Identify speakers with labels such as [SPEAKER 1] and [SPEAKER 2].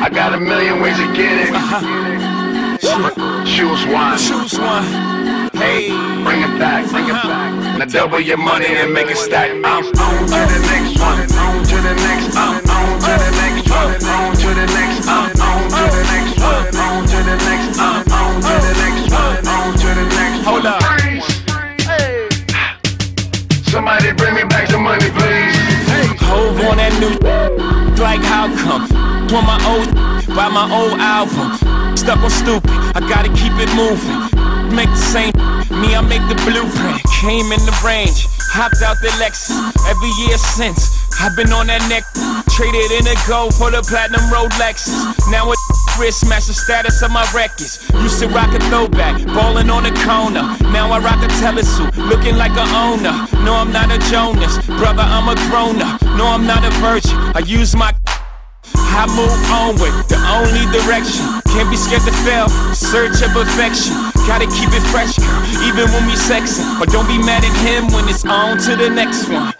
[SPEAKER 1] I got a million ways to get it. Uh-huh. Choose one.
[SPEAKER 2] Choose one. Hey.
[SPEAKER 1] Bring it back, bring it uh-huh. back. Now double your money and make it stack. I'm on to the next one. On to the next. Uh-huh. I'm on to the next one. On to the next. I'm on to the next one. On to the next. I'm on to the next one. On to the next.
[SPEAKER 2] Hold up.
[SPEAKER 1] Somebody bring me back
[SPEAKER 2] like how come? On my old buy my old album. Stuck on stupid, I gotta keep it moving. Make the same, me I make the blueprint. Came in the range, hopped out the Lexus. Every year since, I've been on that neck. Traded in a gold for the platinum Rolexes. Now it wrist match the status of my records. Used to rock a throwback, ballin' on the corner. Now I rock a telesuit, looking like a owner. No, I'm not a Jonas, brother, I'm a grown up. No, I'm not a virgin. I use my I move onward, the only direction. Can't be scared to fail, search of perfection. Gotta keep it fresh, even when we sexing. But don't be mad at him when it's on to the next one.